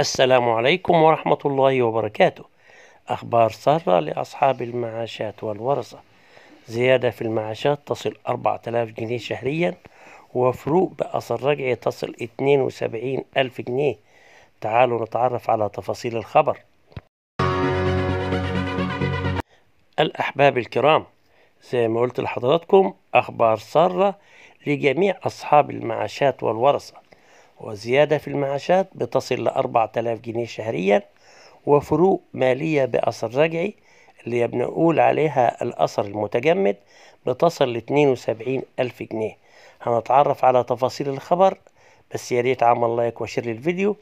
السلام عليكم ورحمة الله وبركاته. أخبار سارة لأصحاب المعاشات والورثة. زيادة في المعاشات تصل 4000 جنيه شهريا وفروق بأثر رجعي تصل 72 ألف جنيه. تعالوا نتعرف على تفاصيل الخبر. الأحباب الكرام زي ما قلت لحضراتكم أخبار سارة لجميع أصحاب المعاشات والورثة. وزيادة في المعاشات بتصل لأربعة آلاف جنيه شهريا وفروق مالية بأثر رجعي اللي بنقول عليها الأثر المتجمد بتصل لاتنين وسبعين ألف جنيه. هنتعرف على تفاصيل الخبر بس يا ريت عمل like و share للفيديو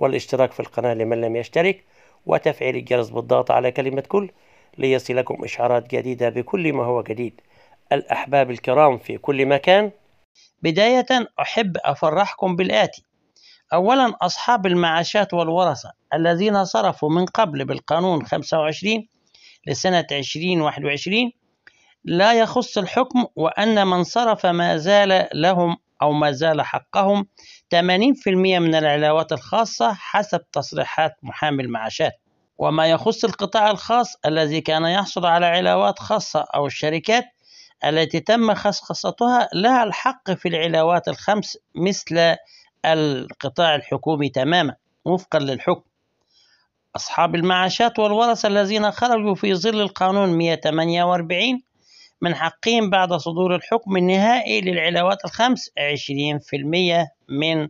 والاشتراك في القناة لمن لم يشترك وتفعيل الجرس بالضغط على كلمة كل ليصلكم إشعارات جديدة بكل ما هو جديد. الأحباب الكرام في كل مكان. بداية أحب أفرحكم بالآتي. أولا أصحاب المعاشات والورثة الذين صرفوا من قبل بالقانون 25 لسنة 2021 لا يخص الحكم وأن من صرف ما زال لهم أو ما زال حقهم 80% من العلاوات الخاصة حسب تصريحات محامي المعاشات. وما يخص القطاع الخاص الذي كان يحصل على علاوات خاصة أو الشركات التي تم خصخصتها لها الحق في العلاوات الخمس مثل القطاع الحكومي تماما وفقا للحكم. أصحاب المعاشات والورثة الذين خرجوا في ظل القانون 148 من حقهم بعد صدور الحكم النهائي للعلاوات الخمس 20% من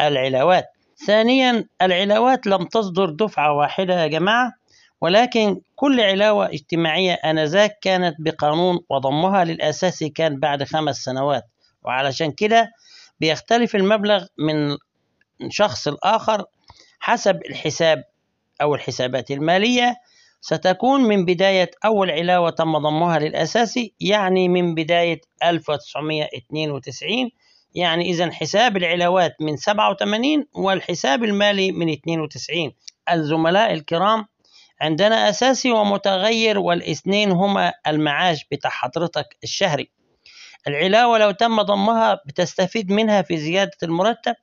العلاوات ثانيا العلاوات لم تصدر دفعة واحدة يا جماعة ولكن كل علاوة اجتماعية آنذاك كانت بقانون وضمها للأساسي كان بعد خمس سنوات. وعلشان كده بيختلف المبلغ من شخص الآخر حسب الحساب أو الحسابات المالية. ستكون من بداية أول علاوة تم ضمها للأساسي يعني من بداية 1992 يعني إذا حساب العلاوات من 87 والحساب المالي من 92 الزملاء الكرام عندنا أساسي ومتغير والإثنين هما المعاش بتاع حضرتك الشهري. العلاوة لو تم ضمها بتستفيد منها في زيادة المرتب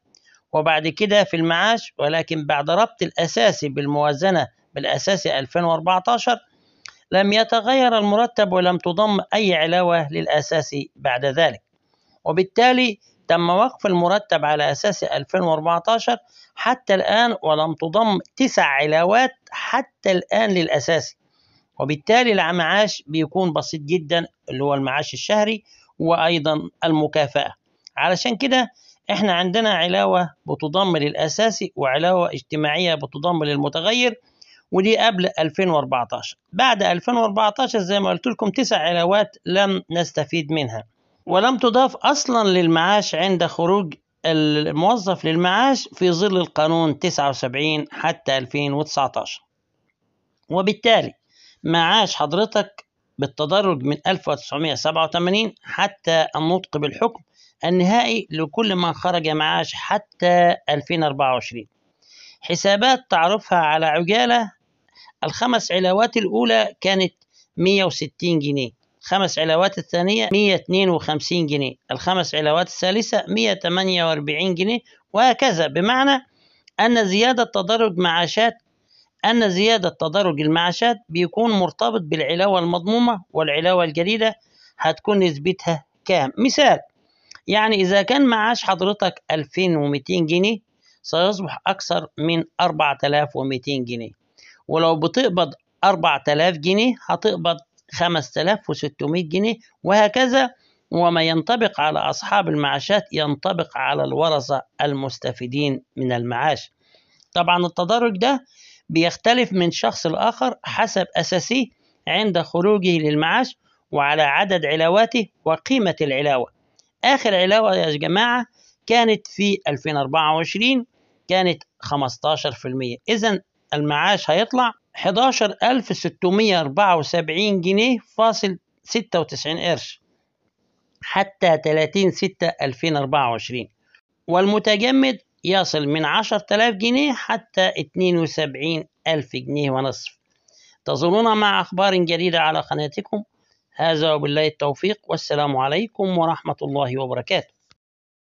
وبعد كده في المعاش ولكن بعد ربط الأساسي بالموازنة بالأساسي 2014 لم يتغير المرتب ولم تضم أي علاوة للأساسي بعد ذلك. وبالتالي تم وقف المرتب على أساس 2014 حتى الآن ولم تضم تسع علاوات حتى الآن للأساسي وبالتالي المعاش بيكون بسيط جدا اللي هو المعاش الشهري وأيضا المكافأة. علشان كده إحنا عندنا علاوة بتضم للأساسي وعلاوة اجتماعية بتضم للمتغير ودي قبل 2014 بعد 2014 زي ما قلت لكم تسع علاوات لم نستفيد منها. ولم تضاف أصلا للمعاش عند خروج الموظف للمعاش في ظل القانون 79 حتى 2019 وبالتالي معاش حضرتك بالتدرج من 1987 حتى النطق بالحكم النهائي لكل من خرج معاش حتى 2024 حسابات تعرفها على عجالة الخمس علاوات الأولى كانت 160 جنيه خمس علاوات الثانية 152 جنيه الخمس علاوات الثالثة 148 جنيه وهكذا. بمعنى أن زيادة تدرج معاشات أن زيادة تدرج المعاشات بيكون مرتبط بالعلاوة المضمومة والعلاوة الجديدة هتكون نسبتها كام؟ مثال يعني إذا كان معاش حضرتك 2200 جنيه سيصبح أكثر من 4200 جنيه. ولو بتقبض 4000 جنيه هتقبض 5600 جنيه وهكذا. وما ينطبق على أصحاب المعاشات ينطبق على الورثة المستفيدين من المعاش. طبعا التدرج ده بيختلف من شخص لآخر حسب أساسيه عند خروجه للمعاش وعلى عدد علاواته وقيمة العلاوة. آخر علاوة يا جماعة كانت في 2024 كانت 15% إذا المعاش هيطلع 11674 جنيه فاصل 96 قرش حتى 30 6 2024 والمتجمد يصل من 10000 جنيه حتى 72 ألف جنيه ونصف. تظلون مع أخبار جديدة على قناتكم؟ هذا وبالله التوفيق والسلام عليكم ورحمة الله وبركاته.